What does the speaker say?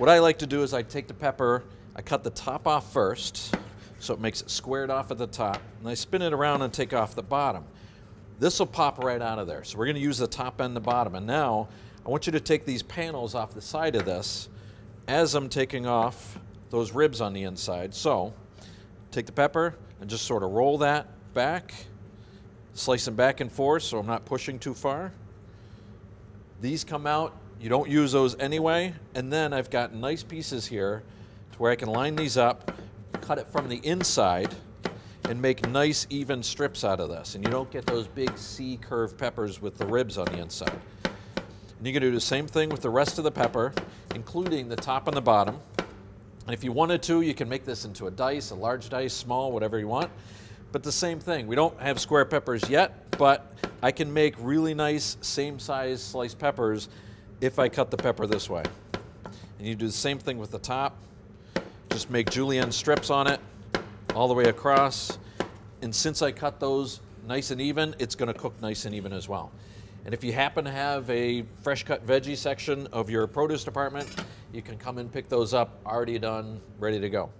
What I like to do is I take the pepper, I cut the top off first, so it makes it squared off at the top, and I spin it around and take off the bottom. This will pop right out of there. So we're gonna use the top and the bottom. And now, I want you to take these panels off the side of this as I'm taking off those ribs on the inside. So, take the pepper and just sort of roll that back, slice them back and forth so I'm not pushing too far. These come out, you don't use those anyway, and then I've got nice pieces here to where I can line these up, cut it from the inside, and make nice even strips out of this. And you don't get those big C-curved peppers with the ribs on the inside. And you can do the same thing with the rest of the pepper, including the top and the bottom. And if you wanted to, you can make this into a dice, a large dice, small, whatever you want. But the same thing, we don't have square peppers yet, but I can make really nice same size sliced peppers if I cut the pepper this way. And you do the same thing with the top. Just make julienne strips on it all the way across. And since I cut those nice and even, it's gonna cook nice and even as well. And if you happen to have a fresh cut veggie section of your produce department, you can come and pick those up already done, ready to go.